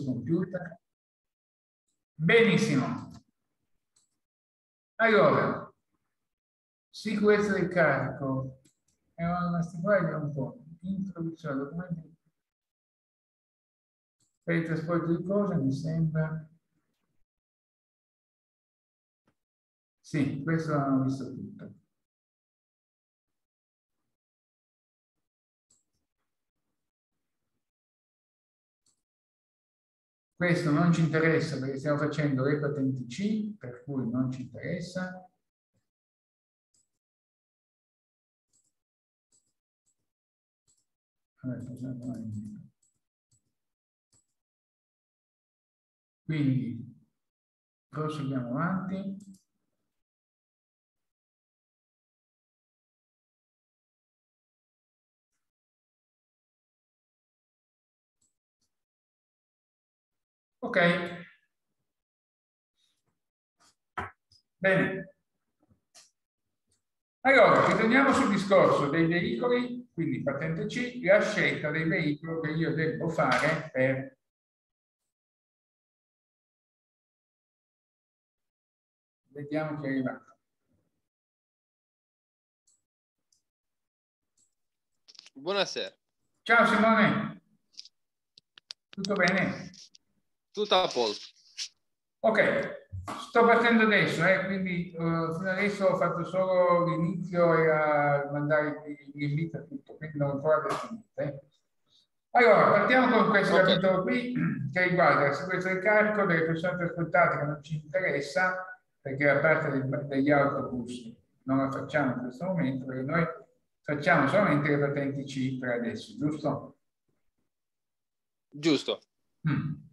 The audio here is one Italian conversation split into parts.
computer. Benissimo. Allora, sicurezza del carico. Eravamo rimasti qua un po'. Introduzione documenti per il trasporto di cose mi sembra. Sì, questo l'hanno visto tutto. Questo non ci interessa perché stiamo facendo le patenti C, per cui non ci interessa. Quindi proseguiamo avanti. Ok. Bene. Allora, ritorniamo sul discorso dei veicoli, quindi patente C, la scelta dei veicoli che io devo fare per Vediamo chi è arrivato. Buonasera. Ciao Simone. Tutto bene? Tutto a posto. Ok, sto partendo adesso, eh, quindi uh, fino adesso ho fatto solo l'inizio e a mandare l'invito a tutto, quindi non ho ancora niente. Eh. Allora, partiamo con questo okay. capitolo qui che riguarda la sicurezza del carico delle persone trasportate che non ci interessa perché la parte degli autobus non la facciamo in questo momento perché noi facciamo solamente le patenti C per adesso, giusto? Giusto. Mm.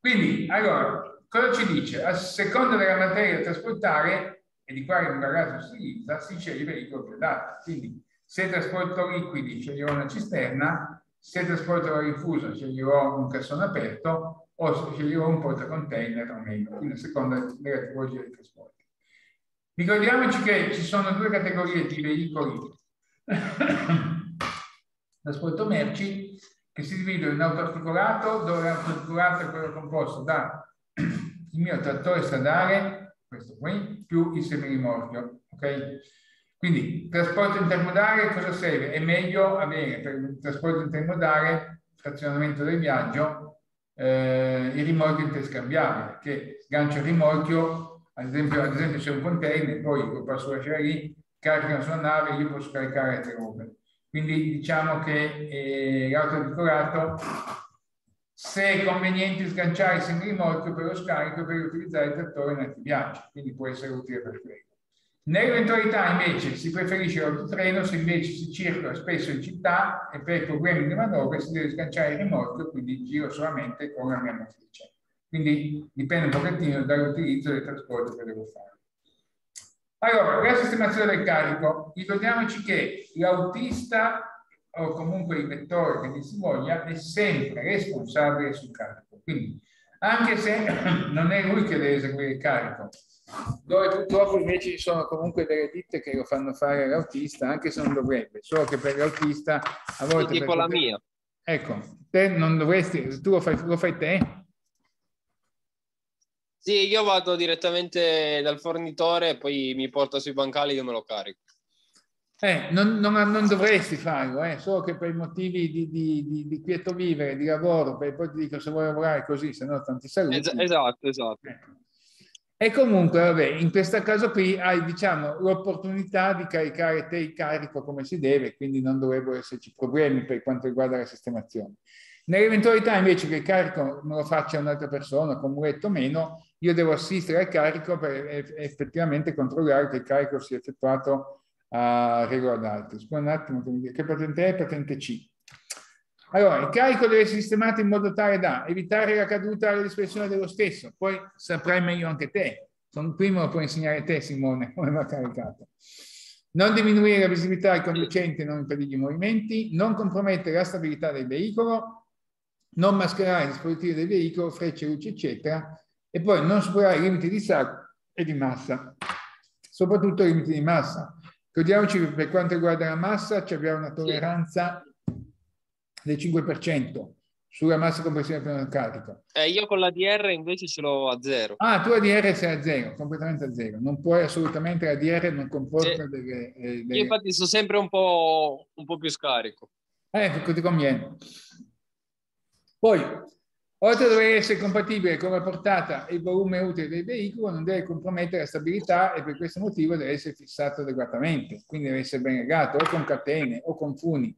Quindi, allora, cosa ci dice? A seconda della materia da trasportare e di quale imbarato si utilizza, si sceglie il veicolo più adatto. Quindi, se trasporto liquidi, sceglierò una cisterna, se trasporto la rifusa, sceglierò un cassone aperto o sceglierò un portacontainer o meno, quindi a seconda della tipologia di trasporto. Ricordiamoci che ci sono due categorie di veicoli trasporto merci che si dividono in autoarticolato, dove l'autoarticolato è quello composto da il mio trattore stradale, questo qui, più il semirimorchio, ok? Quindi, trasporto intermodale cosa serve? È meglio avere per il trasporto intermodale, frazionamento del viaggio, eh, il rimorchio interscambiabile, che sgancia il rimorchio, ad esempio, ad esempio c'è un container, poi lo posso lasciare lì, carica sulla nave, io posso caricare altre robe. Quindi diciamo che eh, l'autodecorato, se è conveniente sganciare il semirimorchio per lo scarico per utilizzare il trattore in altri viaggi, quindi può essere utile per quello. Nell'eventualità invece si preferisce l'autotreno se invece si circola spesso in città e per problemi di manovra si deve sganciare il rimorchio, quindi giro solamente con la mia motrice. Quindi dipende un pochettino dall'utilizzo del trasporto che devo fare. Allora, la sistemazione del carico. Ricordiamoci che l'autista o comunque il vettore che si voglia è sempre responsabile sul carico. Quindi, anche se non è lui che deve eseguire il carico, dove purtroppo invece ci sono comunque delle ditte che lo fanno fare all'autista, anche se non dovrebbe, solo che per l'autista a volte... Tipo la mia. Ecco, te non dovresti, tu lo fai, lo fai te? Sì, io vado direttamente dal fornitore e poi mi porta sui bancali e io me lo carico. Eh, non, non, non, dovresti farlo, eh, solo che per motivi di, di, di, di, quieto vivere, di lavoro, poi ti dico se vuoi lavorare così, se no tanti saluti. Es esatto, esatto. Eh. E comunque, vabbè, in questo caso qui hai, diciamo, l'opportunità di caricare te il carico come si deve, quindi non dovrebbero esserci problemi per quanto riguarda la sistemazione. Nell'eventualità invece che il carico me lo faccia un'altra persona, con muletto o meno, io devo assistere al carico per effettivamente controllare che il carico sia effettuato a regola d'altro. Scusa un attimo, che patente è? Patente C. Allora, il carico deve essere sistemato in modo tale da evitare la caduta alla dispersione dello stesso, poi saprai meglio anche te. Sono qui me lo puoi insegnare te, Simone, come va caricato. Non diminuire la visibilità al conducente, non impedirgli i movimenti, non compromettere la stabilità del veicolo, non mascherare i dispositivi del veicolo, frecce, luci, eccetera, e poi non superare i limiti di sacco e di massa, soprattutto i limiti di massa. Ricordiamoci che per quanto riguarda la massa abbiamo una tolleranza del 5%, sulla massa del carico. Eh, io con l'ADR invece ce l'ho a zero. Ah, tu ADR sei a zero, completamente a zero. Non puoi assolutamente, l'ADR non comporta Sì. delle, eh, delle- Io infatti sto sempre un po', un po' più scarico. Eh, ti conviene. Poi, oltre a dover essere compatibile con la portata e il volume utile del veicolo, non deve compromettere la stabilità e per questo motivo deve essere fissato adeguatamente, quindi deve essere ben legato o con catene o con funi.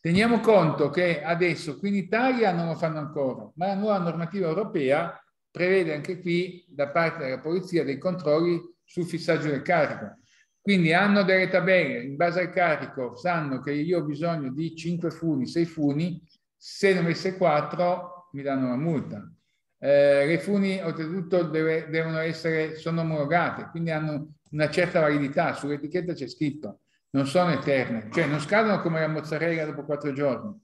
Teniamo conto che adesso qui in Italia non lo fanno ancora, ma la nuova normativa europea prevede anche qui da parte della polizia dei controlli sul fissaggio del carico. Quindi hanno delle tabelle, in base al carico sanno che io ho bisogno di 5 funi, 6 funi, se ne avesse 4 mi danno una multa. Eh, le funi oltretutto deve- devono essere, sono omologate, quindi hanno una certa validità, sull'etichetta c'è scritto, non sono eterne, cioè non scadono come la mozzarella dopo 4 giorni,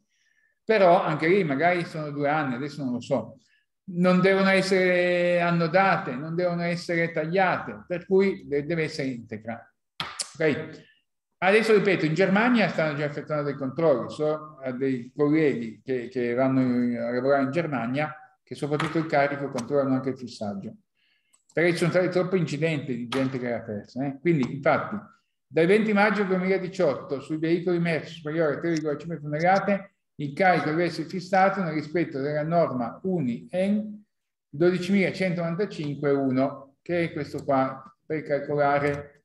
però anche lì magari sono due anni, adesso non lo so. Non devono essere annodate, non devono essere tagliate, per cui de- deve essere integra. Ok? Adesso ripeto, in Germania stanno già effettuando dei controlli, so a dei colleghi che, che vanno a lavorare in Germania che soprattutto il carico controllano anche il fissaggio. Perché ci sono stati troppi incidenti di gente che era persa. eh. Quindi, infatti, dal 20 maggio 2018 sui veicoli merci superiori a 3,5 tonnellate il carico deve essere fissato nel rispetto della norma UNI-EN 12.195.1, che è questo qua, per calcolare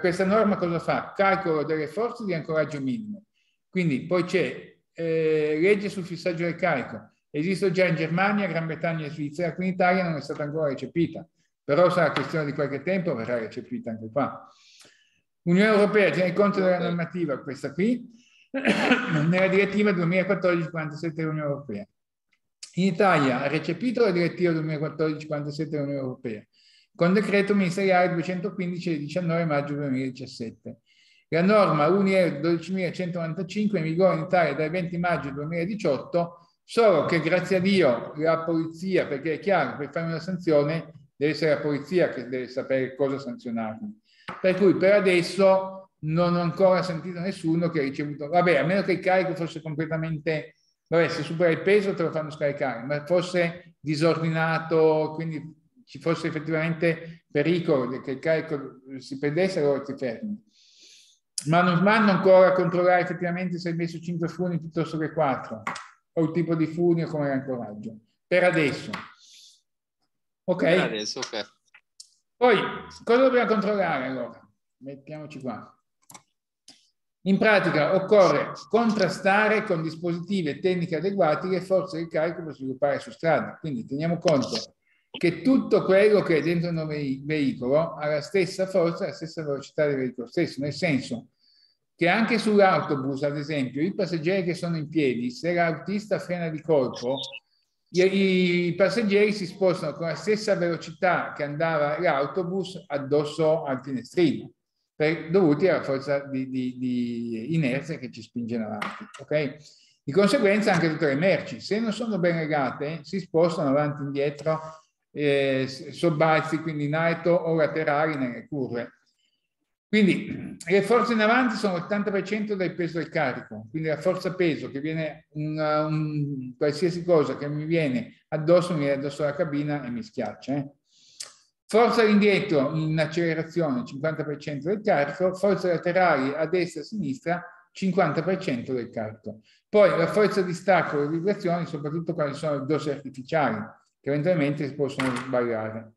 questa norma cosa fa? Calcolo delle forze di ancoraggio minimo. Quindi poi c'è eh, legge sul fissaggio del carico. Esiste già in Germania, Gran Bretagna e Svizzera, qui in Italia non è stata ancora recepita, però sarà questione di qualche tempo, verrà recepita anche qua. L'Unione Europea tiene conto della normativa, questa qui, nella direttiva 2014-47 dell'Unione Europea. In Italia ha recepito la direttiva 2014-47 dell'Unione Europea con decreto ministeriale 215 del 19 maggio 2017. La norma UNIE 12195 è in vigore in Italia dal 20 maggio 2018, solo che grazie a Dio la polizia, perché è chiaro, per fare una sanzione deve essere la polizia che deve sapere cosa sanzionarmi. Per cui per adesso non ho ancora sentito nessuno che ha ricevuto, vabbè, a meno che il carico fosse completamente, vabbè, se supera il peso te lo fanno scaricare, ma fosse disordinato, quindi ci fosse effettivamente pericolo che il carico si perdesse, allora ti fermi. Ma non vanno ancora a controllare effettivamente se hai messo 5 funi piuttosto che 4, o il tipo di funi o come l'ancoraggio. Per adesso. Ok? Per adesso, ok. Poi, cosa dobbiamo controllare allora? Mettiamoci qua. In pratica occorre contrastare con dispositivi e tecniche adeguati le forze del carico per sviluppare su strada. Quindi teniamo conto che tutto quello che è dentro il veicolo ha la stessa forza, la stessa velocità del veicolo stesso, nel senso che anche sull'autobus, ad esempio, i passeggeri che sono in piedi, se l'autista frena di colpo, i passeggeri si spostano con la stessa velocità che andava l'autobus addosso al finestrino, per, dovuti alla forza di, di, di inerzia che ci spinge in avanti. Okay? Di conseguenza anche tutte le merci, se non sono ben legate, si spostano avanti e indietro eh, sobbalzi, quindi in alto o laterali nelle curve. Quindi le forze in avanti sono l'80% del peso del carico, quindi la forza peso che viene, un, un, qualsiasi cosa che mi viene addosso, mi viene addosso alla cabina e mi schiaccia. Eh. Forza indietro in accelerazione 50% del carico, forze laterali a destra e a sinistra 50% del carico. Poi la forza di stacco e le vibrazioni, soprattutto quando sono dosi artificiali, che eventualmente si possono sbagliare.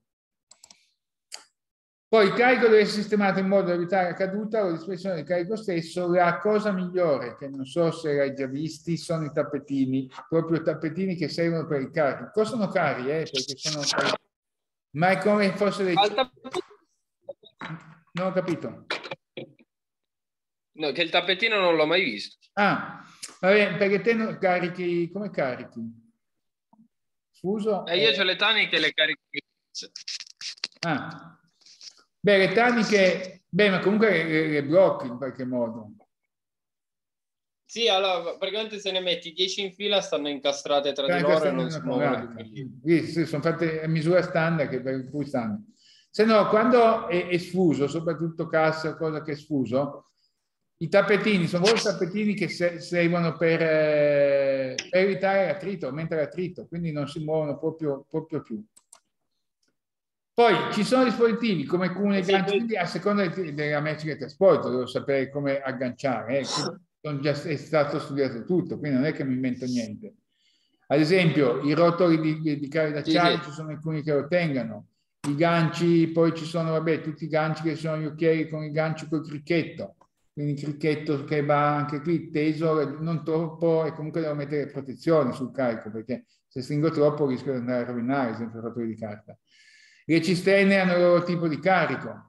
Poi il carico deve essere sistemato in modo da evitare la caduta o la dispersione del carico stesso. La cosa migliore, che non so se l'hai già visti, sono i tappetini, proprio tappetini che servono per il carico. Costano cari, eh, perché sono cari. Ma è come fosse dei... Non ho capito. No, che il tappetino non l'ho mai visto. Ah, vabbè, perché te non carichi... Come carichi? Fuso? Eh, io ho le taniche e le carico. Ah. Beh, le taniche, beh, ma comunque le, le blocchi in qualche modo. Sì, allora, praticamente se ne metti 10 in fila stanno incastrate tra di loro e non si muovono. Sì, sono fatte a misura standard che per cui stanno. Se no, quando è, è sfuso, soprattutto cassa cosa che è sfuso, I tappetini sono proprio tappetini che se, servono per, eh, per evitare l'attrito, aumentare l'attrito, quindi non si muovono proprio, proprio più. Poi ci sono dispositivi come alcuni e ganci, quindi a seconda della merci che trasporto, devo sapere come agganciare. Eh. Già, è stato studiato tutto, quindi non è che mi invento niente. Ad esempio, i rotoli di, di cave d'acciaio sì, sì. ci sono alcuni che lo tengano, i ganci, poi ci sono, vabbè, tutti i ganci che sono gli occhiali con il gancio col cricchetto, quindi cricchetto che va anche qui teso, non troppo, e comunque devo mettere protezione sul carico, perché se stringo troppo rischio di andare a rovinare, sempre rotoli di carta. Le cisterne hanno il loro tipo di carico.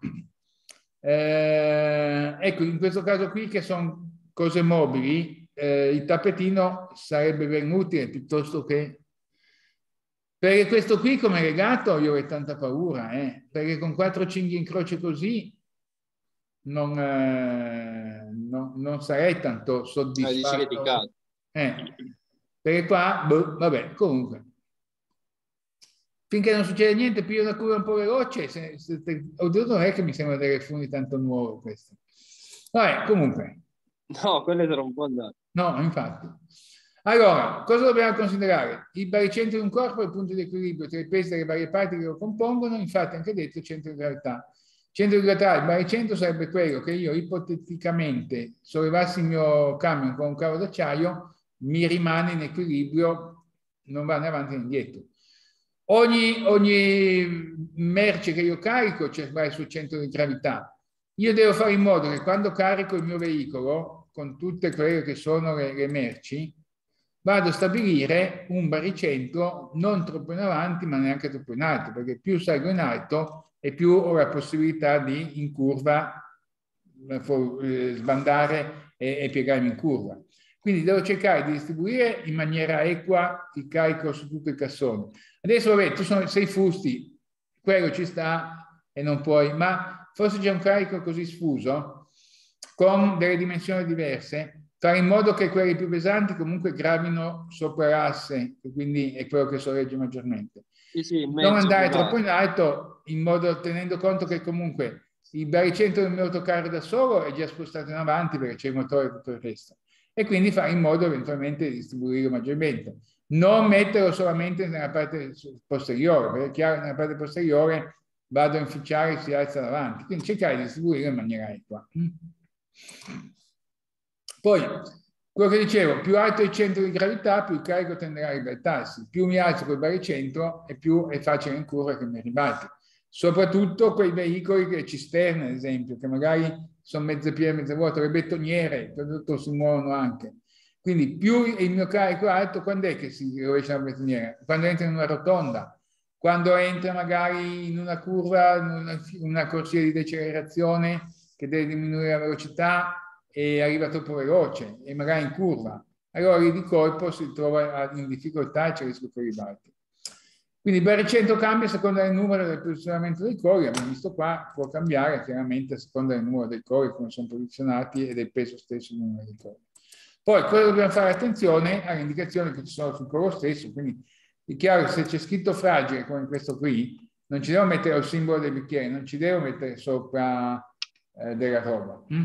Eh, ecco, in questo caso qui che sono cose mobili, eh, il tappetino sarebbe ben utile piuttosto che... Perché questo qui come legato io ho tanta paura, eh? perché con quattro cinghie in croce così non, eh, non, non sarei tanto soddisfatto. Ah, eh, perché qua, boh, vabbè, comunque finché non succede niente, più una curva un po' veloce. Se, se, se, oddio, non è che mi sembra delle funi tanto nuovo questo. Vabbè, comunque. No, quelle sono un po' andate. No, infatti. Allora, cosa dobbiamo considerare? Il baricentro di un corpo è il punto di equilibrio tra i pesi delle varie parti che lo compongono, infatti anche detto centro di gravità. Centro di gravità, il baricentro sarebbe quello che io ipoteticamente sollevassi il mio camion con un cavo d'acciaio, mi rimane in equilibrio, non va né avanti né indietro. Ogni, ogni merce che io carico c'è il suo centro di gravità. Io devo fare in modo che quando carico il mio veicolo, con tutte quelle che sono le, le merci, vado a stabilire un baricentro non troppo in avanti ma neanche troppo in alto, perché più salgo in alto e più ho la possibilità di in curva eh, eh, sbandare e, e piegarmi in curva. Quindi devo cercare di distribuire in maniera equa il carico su tutto il cassone. Adesso, vabbè, tu sono, sei fusti, quello ci sta e non puoi, ma forse c'è un carico così sfuso, con delle dimensioni diverse, fare in modo che quelli più pesanti comunque gravino sopra l'asse, quindi è quello che sorregge maggiormente. Sì, sì, non andare troppo in alto, in modo tenendo conto che comunque il baricentro del mio autocarro da solo è già spostato in avanti perché c'è il motore e tutto il resto. E quindi fare in modo eventualmente di distribuirlo maggiormente non metterlo solamente nella parte posteriore, perché è chiaro che nella parte posteriore vado a inficiare e si alza davanti, quindi cercare di distribuire in maniera equa. Poi, quello che dicevo, più alto è il centro di gravità, più il carico tenderà a ribaltarsi. Più mi alzo col baricentro e più è facile in curva che mi ribalti. Soprattutto quei veicoli, le cisterne, ad esempio, che magari sono mezze piene, mezze vuote, le bettoniere, che tutto si muovono anche. Quindi più il mio carico è alto, quando è che si rovescia la betoniera? Quando entra in una rotonda, quando entra magari in una curva, in una, una corsia di decelerazione che deve diminuire la velocità e arriva troppo veloce e magari in curva. Allora lì di colpo si trova in difficoltà e c'è il rischio per ribalti. Quindi il baricentro cambia a seconda del numero del posizionamento dei cori, abbiamo visto qua, può cambiare chiaramente a seconda del numero dei cori, come sono posizionati e del peso stesso del numero dei cori. Poi cosa dobbiamo fare attenzione alle indicazioni che ci sono sul coro stesso, quindi è chiaro che se c'è scritto fragile come questo qui, non ci devo mettere il simbolo del bicchiere, non ci devo mettere sopra eh, della roba. Mm?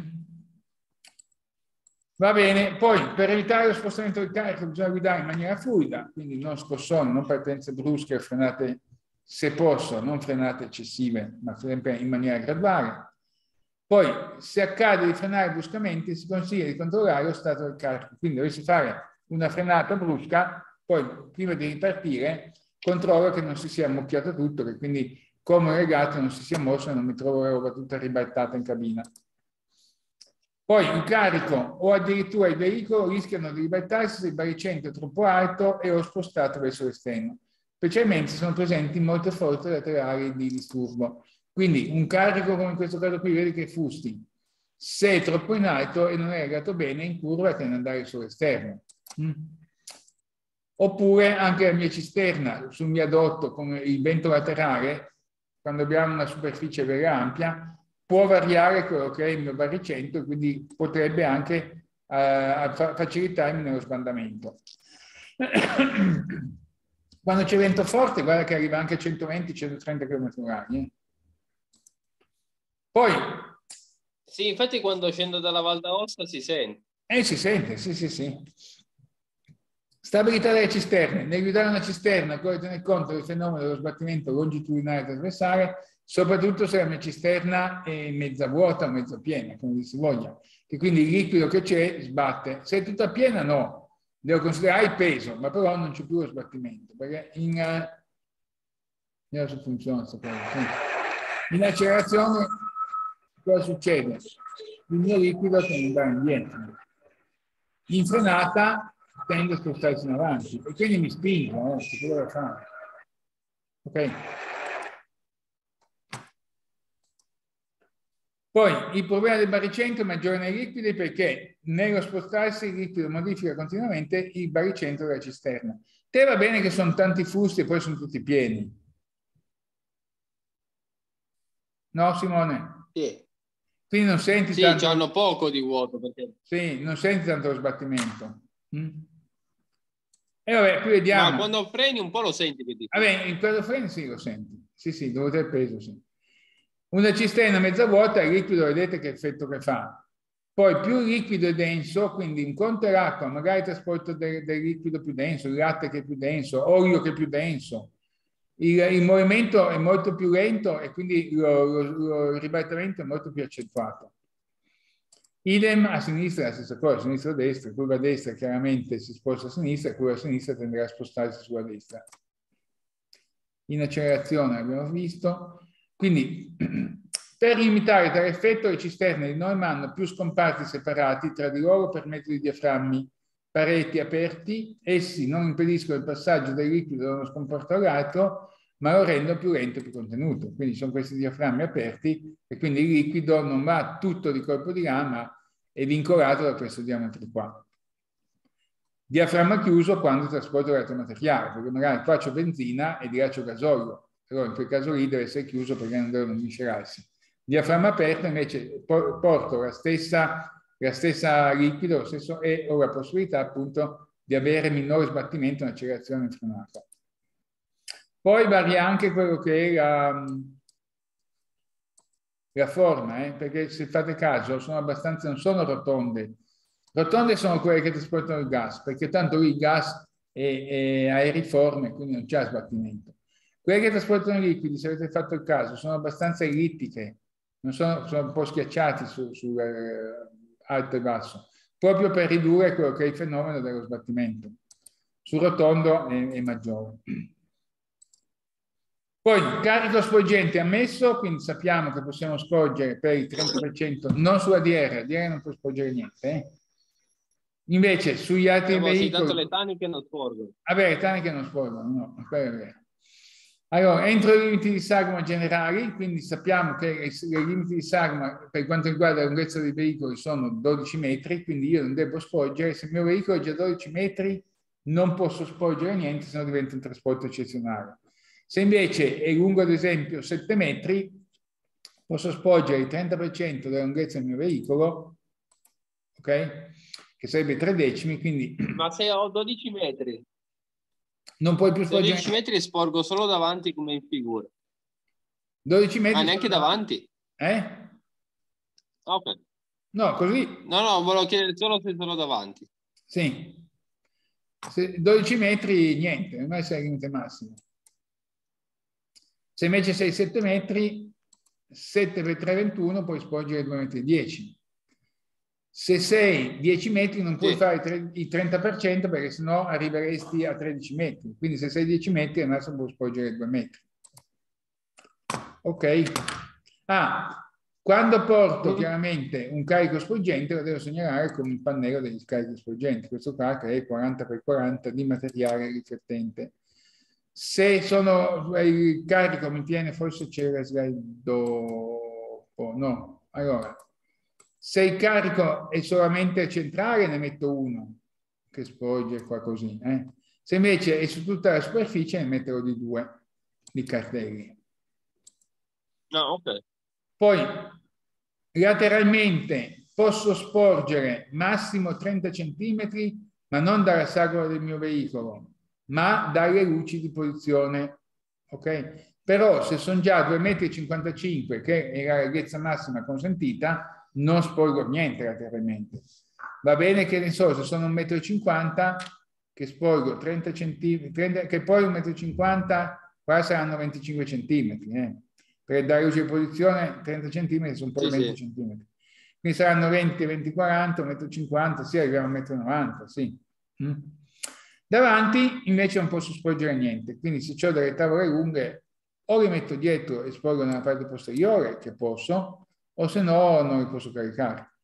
Va bene, poi per evitare lo spostamento del carico bisogna guidare in maniera fluida, quindi non scossoni, non partenze brusche, frenate se posso, non frenate eccessive, ma sempre in maniera graduale. Poi, se accade di frenare bruscamente, si consiglia di controllare lo stato del carico. Quindi dovessi fare una frenata brusca, poi prima di ripartire controllo che non si sia ammucchiato tutto, che quindi come legato non si sia mosso e non mi trovo la roba tutta ribaltata in cabina. Poi il carico o addirittura il veicolo rischiano di ribaltarsi se il baricentro è troppo alto e o spostato verso l'esterno, specialmente se sono presenti molte forze laterali di disturbo. Quindi un carico come in questo caso qui, vedi che fusti, se è troppo in alto e non è legato bene in curva tende ad andare sull'esterno. Mm. Oppure anche la mia cisterna sul mio adotto con il vento laterale, quando abbiamo una superficie vera ampia, può variare quello che è il mio baricentro e quindi potrebbe anche eh, facilitarmi nello sbandamento. Quando c'è vento forte, guarda che arriva anche a 120-130 km h Poi, Sì, infatti quando scendo dalla Val d'Aosta si sente. Eh, si sente, sì, sì, sì. Stabilità delle cisterne. Nell'aiutare una cisterna occorre tenere conto del fenomeno dello sbattimento longitudinale trasversale, soprattutto se la mia cisterna è mezza vuota o mezza piena, come si voglia. E quindi il liquido che c'è sbatte. Se è tutta piena, no. Devo considerare il peso, ma però non c'è più lo sbattimento. Perché in... Uh, se funziona. In accelerazione cosa succede? Il mio liquido tende ad andare indietro. In frenata tende a spostarsi in avanti e quindi mi spingo, eh, che cosa fare? Ok? Poi il problema del baricentro è maggiore nei liquidi perché nello spostarsi il liquido modifica continuamente il baricentro della cisterna. Te va bene che sono tanti fusti e poi sono tutti pieni. No, Simone? Sì. Quindi non senti sì, tanto... hanno poco di vuoto. Perché... Sì, non senti tanto lo sbattimento. Mm? E vabbè, qui vediamo. Ma quando freni un po' lo senti. Vabbè, quando freni sì, lo senti. Sì, sì, dovuto al peso, sì. Una cisterna mezza vuota, il liquido, vedete che effetto che fa. Poi più il liquido è denso, quindi in conto l'acqua, magari trasporta del, del, liquido più denso, il latte che è più denso, olio che è più denso. Il, il movimento è molto più lento e quindi lo, lo, lo, il ribaltamento è molto più accentuato. Idem a sinistra la stessa cosa, sinistra a destra, curva a destra chiaramente si sposta a sinistra, curva a sinistra tenderà a spostarsi sulla destra. In accelerazione abbiamo visto. Quindi per limitare tale effetto le cisterne di Neumann hanno più scomparti separati tra di loro per mezzo di diaframmi, pareti aperti, essi non impediscono il passaggio del liquido da uno scomporto all'altro, ma lo rendono più lento e più contenuto. Quindi sono questi diaframmi aperti e quindi il liquido non va tutto di colpo di lama, è vincolato da questo diametro qua. Diaframma chiuso quando trasporto l'elettromateriale, perché magari qua c'è benzina e di là c'è gasolio, però in quel caso lì deve essere chiuso perché non devono miscerarsi. Diaframma aperto invece porto la stessa, la stessa liquido, stesso, e ho la possibilità appunto di avere minore sbattimento in accelerazione in frenata. Poi varia anche quello che è la, la forma, eh? perché se fate caso sono abbastanza, non sono rotonde. Rotonde sono quelle che trasportano il gas, perché tanto lì il gas è, è aeriforme, quindi non c'è sbattimento. Quelle che trasportano liquidi, se avete fatto il caso, sono abbastanza ellittiche, non sono, sono un po' schiacciati su, su eh, alto e basso, proprio per ridurre quello che è il fenomeno dello sbattimento. Sul rotondo è, è maggiore. Poi carico sporgente ammesso, quindi sappiamo che possiamo sporgere per il 30%, non sulla DR, DR non può sporgere niente. Eh? Invece sugli altri Abbiamo veicoli... Tanto le taniche non sporgono. Vabbè, le taniche non sporgono, no, quello è vero. Allora, entro i limiti di sagoma generali, quindi sappiamo che i limiti di sagoma per quanto riguarda la lunghezza dei veicoli sono 12 metri, quindi io non devo sporgere, se il mio veicolo è già 12 metri non posso sporgere niente, se no diventa un trasporto eccezionale. Se invece è lungo ad esempio 7 metri, posso sporgere il 30% della lunghezza del mio veicolo, ok? Che sarebbe 3 decimi, quindi... Ma se ho 12 metri? Non puoi più sporgere... 12 metri sporgo solo davanti come in figura. 12 metri... Ma neanche davanti? Eh? Ok. No, così... No, no, volevo chiedere solo se sono davanti. Sì. Se 12 metri, niente, non è il limite massimo. Se invece sei 7 metri, 7 per 3, 21, puoi sporgere 2 metri 10. Se sei 10 metri non puoi sì. fare il 30% perché sennò arriveresti a 13 metri. Quindi se sei 10 metri al massimo puoi sporgere 2 metri. Ok. Ah, quando porto chiaramente un carico sporgente lo devo segnalare con il pannello degli scarichi sporgenti. Questo qua che è 40x40 di materiale riflettente. Se sono il carico mi tiene, forse c'è la slide dopo, no. Allora, se il carico è solamente centrale ne metto uno che sporge qua così. Eh? Se invece è su tutta la superficie ne metterò di due di cartelli. No, ok. Poi lateralmente posso sporgere massimo 30 centimetri, ma non dalla sagola del mio veicolo, ma dalle luci di posizione. Ok? Però se sono già 2,55 m, che è la larghezza massima consentita, non sporgo niente lateralmente. Va bene che ne so, se sono 1,50 m che sporgo 30 cm, che poi 1,50 m qua saranno 25 cm. Eh. Per dare luce di posizione 30 cm sono poi sì, 20 sì. cm. Quindi saranno 20, 20, 40, 1,50 m, sì, arriviamo a 1,90 m, sì. Mm. Davanti invece non posso sporgere niente, quindi se ho delle tavole lunghe o le metto dietro e sporgo nella parte posteriore, che posso, o se no non le posso caricare.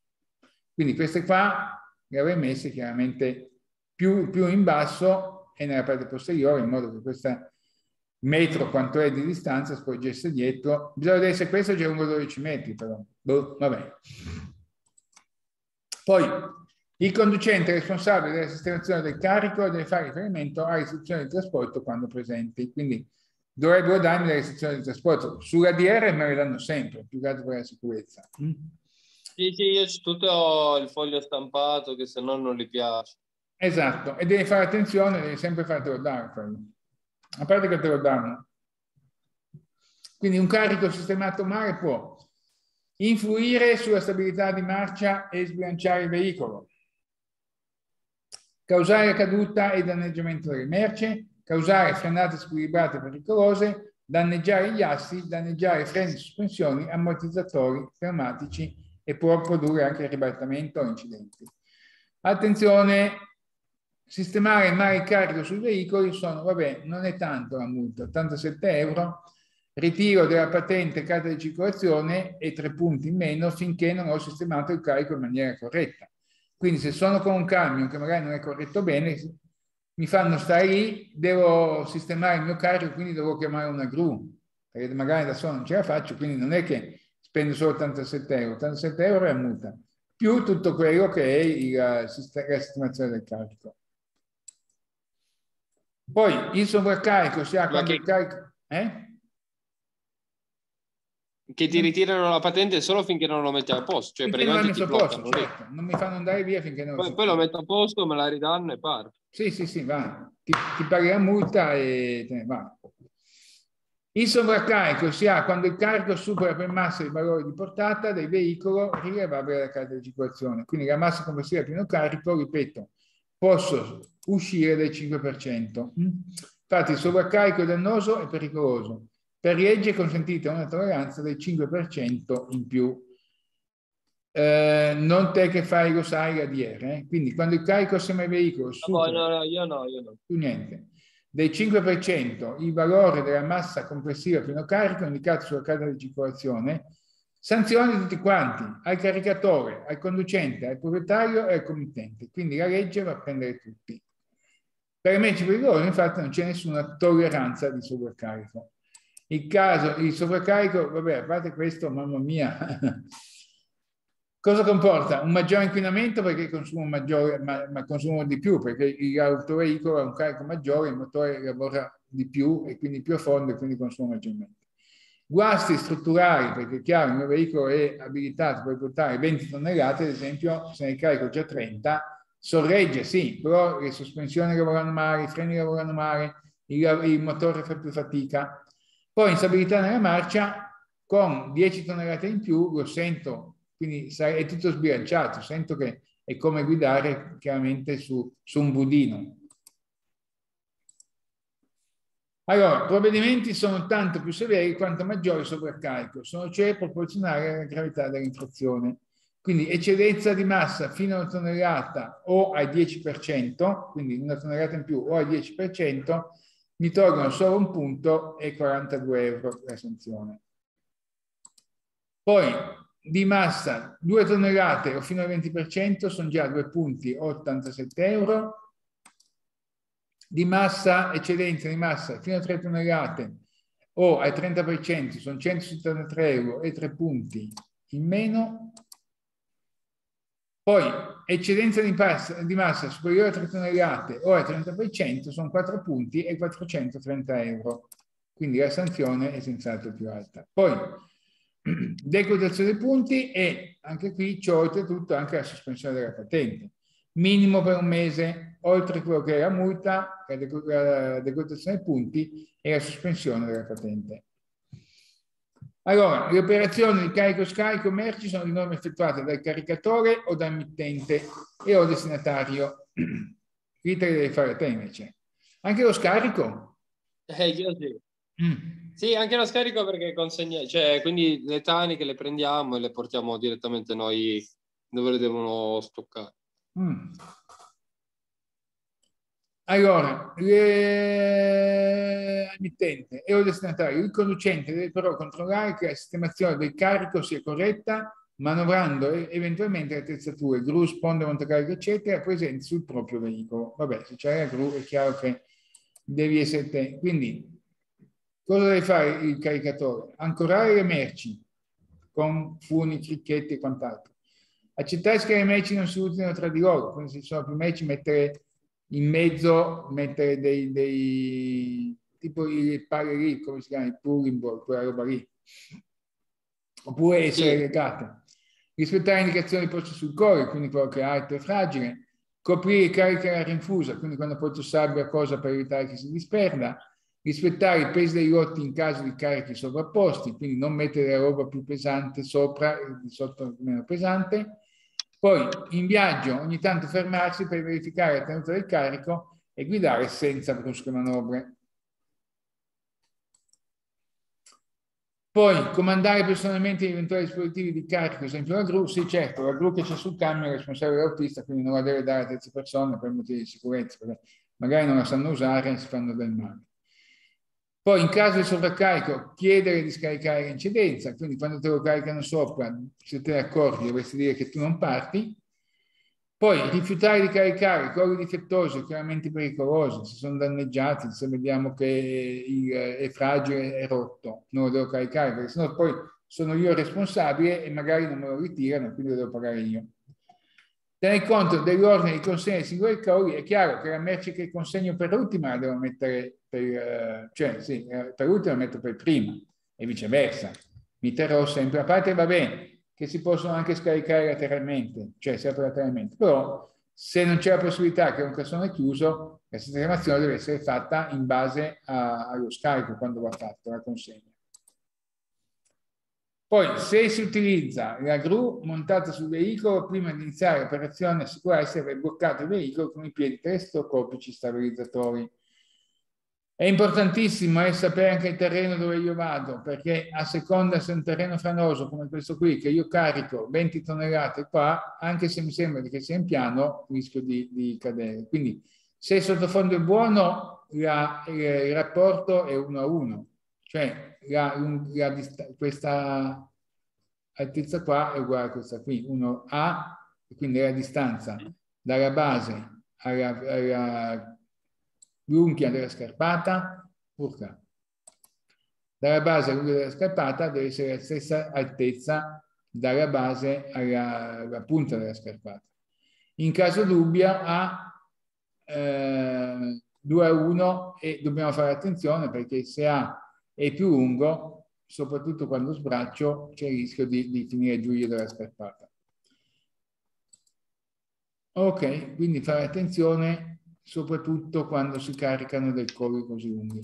Quindi queste qua le avrei messe chiaramente più, più in basso e nella parte posteriore, in modo che questa metro quanto è di distanza sporgesse dietro. Bisogna vedere se questo è lungo 12 metri, però. Boh, vabbè. Poi il conducente responsabile della sistemazione del carico deve fare riferimento alle istruzioni di trasporto quando presenti. Quindi dovrebbero darmi le istruzioni di trasporto. Sulla DR me le danno sempre, più che altro per la sicurezza. Mm? Sì, sì, io c'è tutto il foglio stampato che se no non gli piace. Esatto, e devi fare attenzione, devi sempre fartelo dare quello. A parte che te lo danno. Quindi un carico sistemato mare può influire sulla stabilità di marcia e sbilanciare il veicolo, causare caduta e danneggiamento delle merci, causare frenate squilibrate pericolose, danneggiare gli assi, danneggiare freni, sospensioni, ammortizzatori, pneumatici e può produrre anche ribaltamento o incidenti. Attenzione, sistemare mare carico sui veicoli sono, vabbè, non è tanto la multa, 87 euro, ritiro della patente carta di circolazione e tre punti in meno finché non ho sistemato il carico in maniera corretta. Quindi se sono con un camion che magari non è corretto bene, mi fanno stare lì, devo sistemare il mio carico, quindi devo chiamare una gru, perché magari da solo non ce la faccio, quindi non è che spendo solo 87 euro, 87 euro è la multa, più tutto quello che è il, la sistemazione del carico. Poi il sovraccarico si ha quando il carico... Eh? Che ti ritirano la patente solo finché non lo metti a posto. Cioè, finché non messo a posto, certo. Non mi fanno andare via finché non lo Poi, poi lo metto a posto, me la ridanno e parto. Sì, sì, sì, va. Ti, ti paghi la multa e te ne va. Il sovraccarico si ha quando il carico supera per massa il valore di portata del veicolo rilevabile dalla carta di circolazione. Quindi la massa complessiva a pieno carico, ripeto, posso uscire del 5%. Infatti il sovraccarico è dannoso e pericoloso. Per legge è consentita una tolleranza del 5% in più. Eh, non te che fai lo sai la DR, eh? quindi quando il carico assieme al veicolo supera, no, no, no, io no, io no. Più niente. Del 5% il valore della massa complessiva pieno carico indicato sulla carta di circolazione, sanzioni tutti quanti, al caricatore, al conducente, al proprietario e al committente. Quindi la legge va a prendere tutti. Per i mezzi pericolosi infatti non c'è nessuna tolleranza di sovraccarico. Il caso, il sovraccarico, vabbè, a parte questo, mamma mia, cosa comporta? Un maggiore inquinamento perché consumo maggiore, ma, ma consumo di più, perché l'autoveicolo ha un carico maggiore, il motore lavora di più e quindi più a fondo e quindi consuma maggiormente. Guasti strutturali, perché è chiaro, il mio veicolo è abilitato per portare 20 tonnellate, ad esempio, se ne carico già 30, sorregge, sì, però le sospensioni lavorano male, i freni lavorano male, il, il motore fa più fatica, poi instabilità nella marcia con 10 tonnellate in più lo sento, quindi è tutto sbilanciato, sento che è come guidare chiaramente su, su un budino. Allora, provvedimenti sono tanto più severi quanto maggiore il sovraccarico, sono cioè proporzionali alla gravità dell'infrazione. Quindi eccedenza di massa fino a una tonnellata o al 10%, quindi una tonnellata in più o al 10%, mi tolgono solo un punto e 42 euro la sanzione. Poi di massa 2 tonnellate o fino al 20% sono già due punti o 87 euro. Di massa, eccedenza di massa fino a 3 tonnellate o al 30% sono 173 euro e 3 punti in meno poi eccedenza di, passa, di massa superiore a 3 tonnellate o al 30% sono 4 punti e 430 euro. Quindi la sanzione è senz'altro più alta. Poi decurtazione dei punti e anche qui c'è oltretutto anche la sospensione della patente. Minimo per un mese, oltre quello che è la multa, la decurtazione dei punti e la sospensione della patente. Allora, le operazioni di carico-scarico merci sono di norma effettuate dal caricatore o dal mittente e o destinatario. Qui te devi fare te invece. Anche lo scarico? Eh, io sì. Mm. Sì, anche lo scarico perché consegna, cioè, quindi le taniche le prendiamo e le portiamo direttamente noi dove le devono stoccare. Mm. Allora, le... l'emittente e o destinatario, il conducente deve però controllare che la sistemazione del carico sia corretta, manovrando eventualmente le attrezzature, gru, sponde, montacarico, eccetera, presenti sul proprio veicolo. Vabbè, se c'è la gru è chiaro che devi essere te. Quindi, cosa deve fare il caricatore? Ancorare le merci con funi, cricchetti e quant'altro. Accettare che le merci non si utilizzino tra di loro, quindi se ci sono più merci mettere in mezzo mettere dei, dei tipo i pare lì, come si chiama, il Purimbo, quella roba lì. Oppure essere sì. legate. Rispettare indicazioni poste sul core, quindi quello che è alto e fragile. Coprire carica e rinfusa, quindi quando porto sabbia cosa per evitare che si disperda. Rispettare i pesi dei lotti in caso di carichi sovrapposti, quindi non mettere la roba più pesante sopra e di sotto meno pesante poi in viaggio ogni tanto fermarsi per verificare la tenuta del carico e guidare senza brusche manovre. Poi comandare personalmente gli eventuali dispositivi di carico, esempio la gru, sì certo, la gru che c'è sul camion è responsabile dell'autista, quindi non la deve dare a terze persone per motivi di sicurezza, perché magari non la sanno usare e si fanno del male. Poi in caso di sovraccarico chiedere di scaricare l'incidenza, quindi quando te lo caricano sopra, se te ne accorgi dovresti dire che tu non parti. Poi rifiutare di caricare cori difettosi o chiaramente pericolosi, se sono danneggiati, se vediamo che è fragile, è rotto, non lo devo caricare, perché sennò poi sono io responsabile e magari non me lo ritirano, quindi lo devo pagare io. Tenere conto dell'ordine di consegna dei singoli cori, è chiaro che la merce che consegno per ultima la devo mettere per, eh, cioè sì, eh, per ultima la metto per prima e viceversa. Mi terrò sempre a parte, va bene, che si possono anche scaricare lateralmente, cioè sempre lateralmente, però se non c'è la possibilità che un cassone è chiuso, la sistemazione deve essere fatta in base a, allo scarico quando va fatto la consegna. Poi, se si utilizza la gru montata sul veicolo, prima di iniziare l'operazione assicurarsi di aver bloccato il veicolo con i piedi copici stabilizzatori. È importantissimo eh, sapere anche il terreno dove io vado, perché a seconda se è un terreno franoso come questo qui, che io carico 20 tonnellate qua, anche se mi sembra che sia in piano, rischio di, di cadere. Quindi, se il sottofondo è buono, la, il rapporto è uno a uno cioè la, la, questa altezza qua è uguale a questa qui, 1A, quindi la distanza dalla base alla, alla l'unghia della scarpata, urca. Dalla base all'unghia della scarpata deve essere la stessa altezza dalla base alla, alla punta della scarpata. In caso dubbio ha eh, 2 a 1 e dobbiamo fare attenzione perché se A è più lungo, soprattutto quando sbraccio, c'è il rischio di, di finire giù io della scarpata. Ok, quindi fare attenzione soprattutto quando si caricano dei colli così lunghi.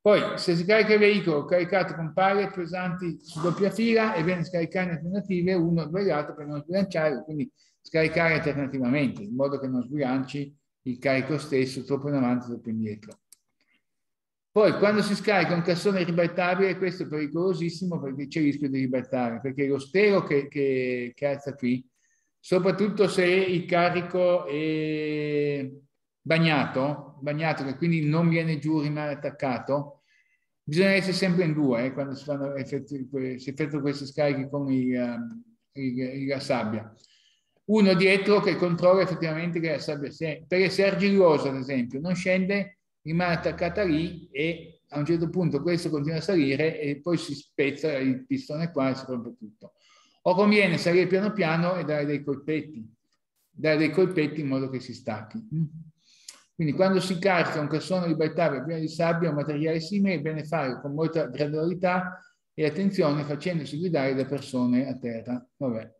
Poi, se si carica il veicolo caricato con pallet pesanti su doppia fila e viene scaricato in alternative, uno sbagliato per non sbilanciare, quindi scaricare alternativamente, in modo che non sbilanci il carico stesso troppo in avanti o troppo indietro. Poi quando si scarica un cassone ribaltabile, questo è pericolosissimo perché c'è il rischio di ribaltare, perché lo stero che, che, che alza qui, soprattutto se il carico è bagnato, bagnato che quindi non viene giù, rimane attaccato, bisogna essere sempre in due eh, quando si, effetti, si effettuano questi scarichi con il, um, il, il, la sabbia. Uno dietro che controlla effettivamente che la sabbia perché se è argilloso ad esempio non scende rimane attaccata lì e a un certo punto questo continua a salire e poi si spezza il pistone qua e si rompe tutto. O conviene salire piano piano e dare dei colpetti, dare dei colpetti in modo che si stacchi. Quindi quando si carica un cassone libertabile pieno di sabbia o materiale simile è bene farlo con molta gradualità e attenzione facendosi guidare da persone a terra. Vabbè.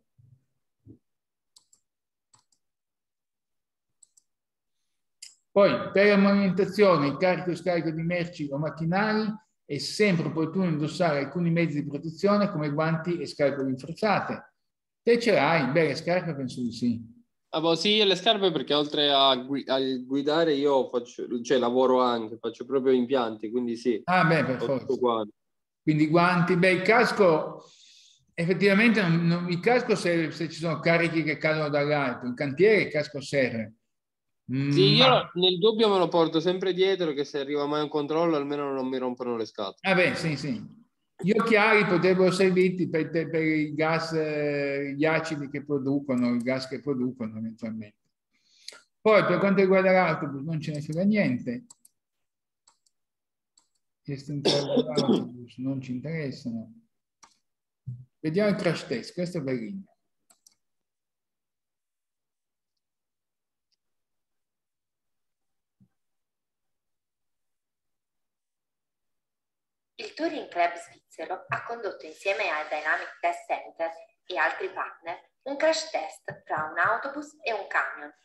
Poi per la movimentazione, il carico e scarico di merci o macchinari è sempre opportuno indossare alcuni mezzi di protezione come guanti e scarpe rinforzate. Te ce l'hai? Beh, le scarpe penso di sì. Ah, boh, sì, le scarpe perché oltre a, gui- a, guidare io faccio, cioè lavoro anche, faccio proprio impianti, quindi sì. Ah beh, per forza. Guanti. Quindi guanti, beh, il casco, effettivamente non, non, il casco se, se, ci sono carichi che cadono dall'alto, il cantiere il casco serve. Mm, sì, io ma... nel dubbio me lo porto sempre dietro che se arriva mai un controllo almeno non mi rompono le scatole. Ah beh, sì, sì. Gli occhiali potrebbero servirti per, per i gas, eh, gli acidi che producono, il gas che producono eventualmente. Poi per quanto riguarda l'autobus non ce ne frega niente. L'autobus non ci interessano. Vediamo il crash test, questo è Berlino. Touring Club svizzero ha condotto insieme al Dynamic Test Center e altri partner un crash test tra un autobus e un camion.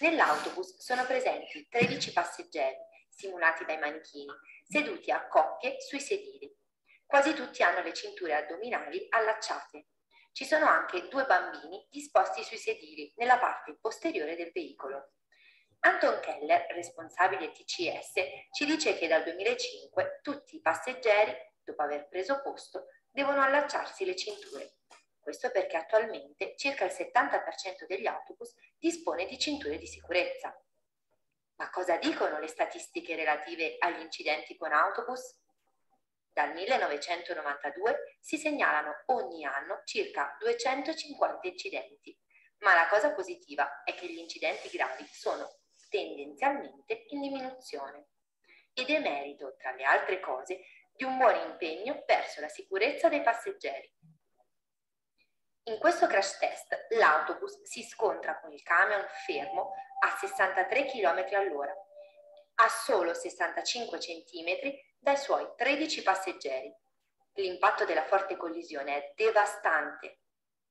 Nell'autobus sono presenti 13 passeggeri, simulati dai manichini, seduti a coppie sui sedili. Quasi tutti hanno le cinture addominali allacciate. Ci sono anche due bambini disposti sui sedili nella parte posteriore del veicolo. Anton Keller, responsabile TCS, ci dice che dal 2005 tutti i passeggeri, dopo aver preso posto, devono allacciarsi le cinture. Questo perché attualmente circa il 70% degli autobus dispone di cinture di sicurezza. Ma cosa dicono le statistiche relative agli incidenti con autobus? Dal 1992 si segnalano ogni anno circa 250 incidenti, ma la cosa positiva è che gli incidenti gravi sono tendenzialmente in diminuzione ed è merito, tra le altre cose, di un buon impegno verso la sicurezza dei passeggeri. In questo crash test l'autobus si scontra con il camion fermo a 63 km all'ora, a solo 65 cm dai suoi 13 passeggeri. L'impatto della forte collisione è devastante.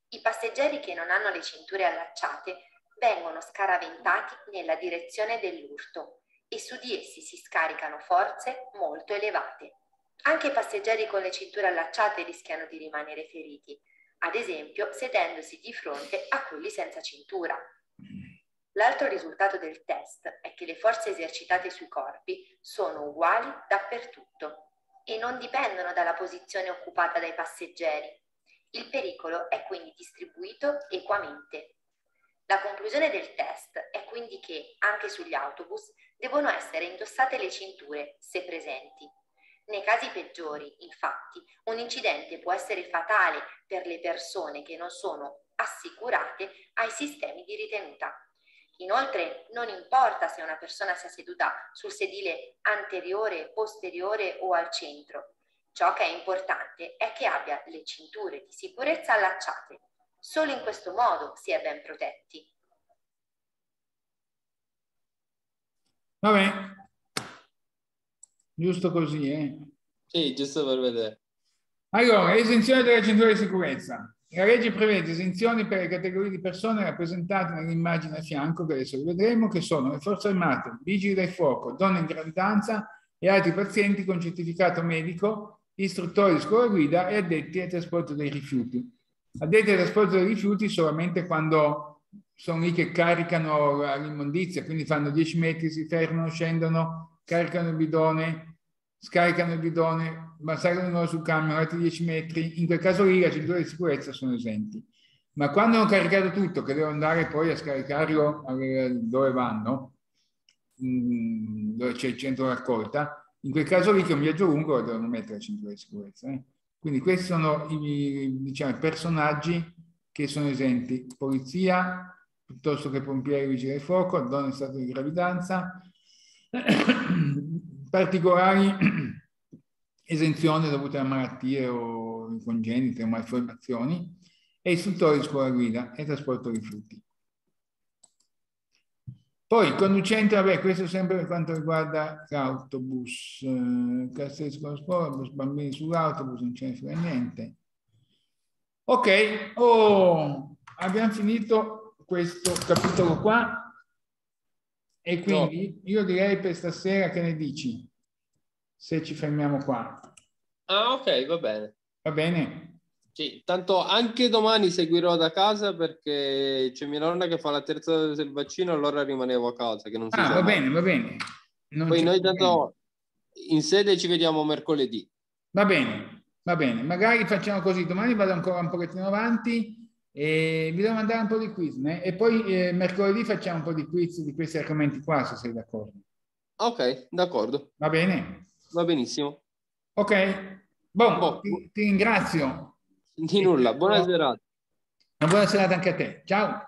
I passeggeri che non hanno le cinture allacciate vengono scaraventati nella direzione dell'urto e su di essi si scaricano forze molto elevate. Anche i passeggeri con le cinture allacciate rischiano di rimanere feriti, ad esempio sedendosi di fronte a quelli senza cintura. L'altro risultato del test è che le forze esercitate sui corpi sono uguali dappertutto e non dipendono dalla posizione occupata dai passeggeri. Il pericolo è quindi distribuito equamente la conclusione del test è quindi che anche sugli autobus devono essere indossate le cinture, se presenti. Nei casi peggiori, infatti, un incidente può essere fatale per le persone che non sono assicurate ai sistemi di ritenuta. Inoltre, non importa se una persona sia seduta sul sedile anteriore, posteriore o al centro. Ciò che è importante è che abbia le cinture di sicurezza allacciate Solo in questo modo si è ben protetti. Vabbè, giusto così, eh? Sì, giusto per vedere. Allora, esenzione della cintura di sicurezza. La legge prevede esenzioni per le categorie di persone rappresentate nell'immagine a fianco, che adesso vedremo, che sono le forze armate, vigili del fuoco, donne in gravidanza e altri pazienti con certificato medico, istruttori di scuola guida e addetti al trasporto dei rifiuti addetti al trasporto dei rifiuti solamente quando sono lì che caricano l'immondizia, quindi fanno 10 metri, si fermano, scendono, caricano il bidone, scaricano il bidone, ma salgono sul camion, altri 10 metri, in quel caso lì la cintura di sicurezza sono esenti. Ma quando hanno caricato tutto, che devono andare poi a scaricarlo dove vanno, dove c'è il centro raccolta, in quel caso lì che è un viaggio lungo devono mettere la cintura di sicurezza. Eh? Quindi questi sono i, diciamo, personaggi che sono esenti. Polizia, piuttosto che pompieri, vigili del fuoco, donne in stato di gravidanza, particolari esenzioni dovute a malattie o congenite o malformazioni e istruttori di scuola guida e trasporto rifiuti. Poi conducente, vabbè, questo sempre per quanto riguarda l'autobus, eh, Castelli con scuola, bambini sull'autobus, non ce ne frega niente. Ok, oh, abbiamo finito questo capitolo qua e quindi no. io direi per stasera che ne dici? se ci fermiamo qua. Ah, ok, va bene. Va bene? Sì, tanto anche domani seguirò da casa perché c'è mia nonna che fa la terza dose del vaccino, allora rimanevo a casa. Che non si ah, va bene, va bene. Non Poi noi tanto in sede ci vediamo mercoledì. Va bene, va bene. Magari facciamo così. Domani vado ancora un pochettino avanti e vi devo mandare un po' di quiz. né? E poi eh, mercoledì facciamo un po' di quiz di questi argomenti qua, se sei d'accordo. Ok, d'accordo, Va bene? va benissimo. Ok. Boh, Boh. ti, ti ringrazio. Di nulla, buona serata. Una buona serata anche a te. Ciao.